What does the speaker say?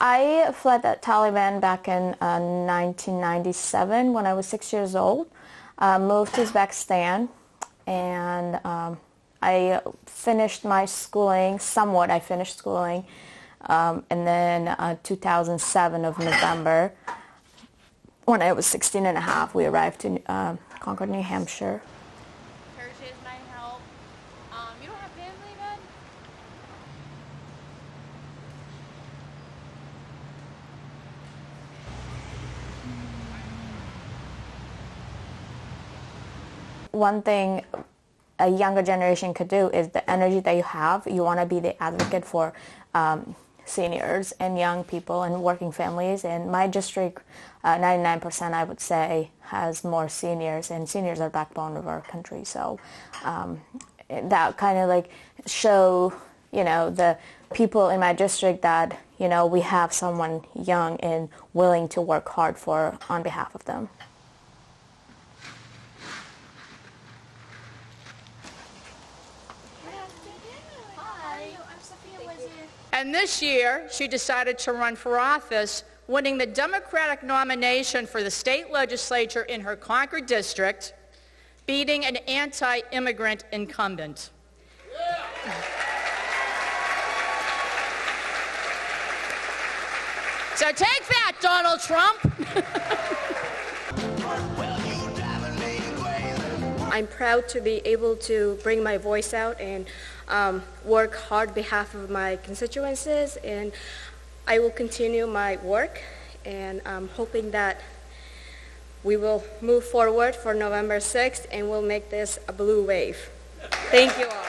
I fled the Taliban back in uh, 1997 when I was six years old. Uh, moved to Uzbekistan and um, I finished my schooling, somewhat I finished schooling, um, and then uh, 2007 of November, when I was 16 and a half, we arrived in uh, Concord, New Hampshire. Churches might help. Um, you don't have family then? One thing a younger generation could do is the energy that you have, you want to be the advocate for um, seniors and young people and working families. And my district, uh, 99% I would say, has more seniors, and seniors are backbone of our country. So um, that kind of like show, you know, the people in my district that, you know, we have someone young and willing to work hard for on behalf of them. Good afternoon. Hi. I'm Safiya Wazir. And this year, she decided to run for office, winning the Democratic nomination for the state legislature in her Concord district, beating an anti-immigrant incumbent. So take that, Donald Trump. I'm proud to be able to bring my voice out and um, work hard behalf of my constituencies and I will continue my work and I'm hoping that we will move forward for November 6th and we'll make this a blue wave. Thank you all.